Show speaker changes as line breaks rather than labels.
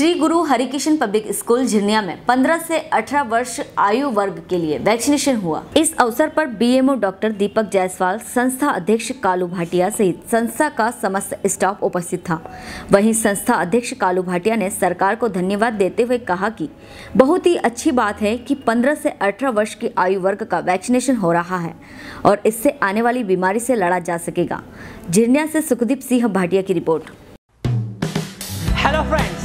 श्री गुरु Harikishan public school Jhirniya में 15 से 18 वर्ष आयु वर्ग के लिए वैक्सीनेशन हुआ। इस अवसर पर बीएमओ डॉक्टर दीपक जायसवाल, संस्था अध्यक्ष कालू भाटिया सहित संस्था का समस्त स्टाफ उपस्थित था। वहीं संस्था अध्यक्ष कालू भाटिया ने सरकार को धन्यवाद देते हुए कहा कि बहुत ही अच्छी बात है कि 15 से 18 वर्ष की आयु वर्ग का वैक्सीनेशन हो रहा है और इससे आने वाली बीमारी से लड़ा जा सकेगा। झिरनिया से सुखदीप सिंह भाटिया की रिपोर्ट।
हेलो